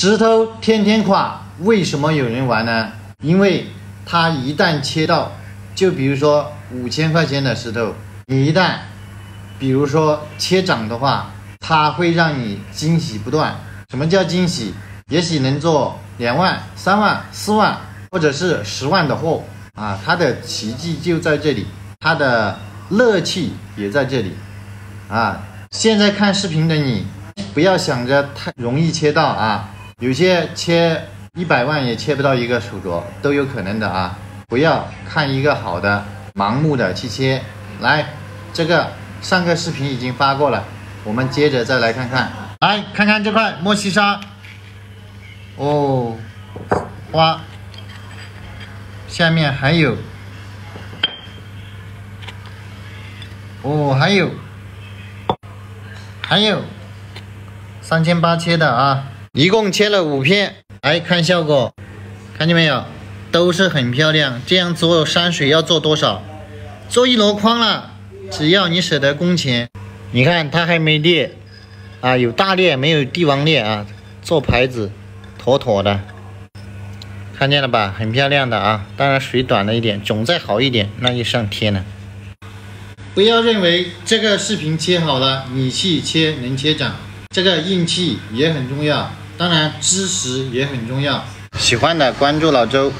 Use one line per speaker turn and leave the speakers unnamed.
石头天天垮，为什么有人玩呢？因为它一旦切到，就比如说五千块钱的石头，你一旦，比如说切涨的话，它会让你惊喜不断。什么叫惊喜？也许能做两万、三万、四万，或者是十万的货啊！它的奇迹就在这里，它的乐趣也在这里啊！现在看视频的你。不要想着太容易切到啊，有些切一百万也切不到一个手镯都有可能的啊！不要看一个好的，盲目的去切。来，这个上个视频已经发过了，我们接着再来看看。来看看这块莫西沙，哦，花，下面还有，哦，还有，还有。三千八切的啊，一共切了五片，来看效果，看见没有？都是很漂亮。这样做山水要做多少？做一箩筐了，只要你舍得工钱。你看它还没裂啊，有大裂没有帝王裂啊？做牌子妥妥的，看见了吧？很漂亮的啊，当然水短了一点，种再好一点那就上天了。不要认为这个视频切好了，你去切能切长。这个运气也很重要，当然知识也很重要。喜欢的关注老周。